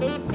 Mm-hmm.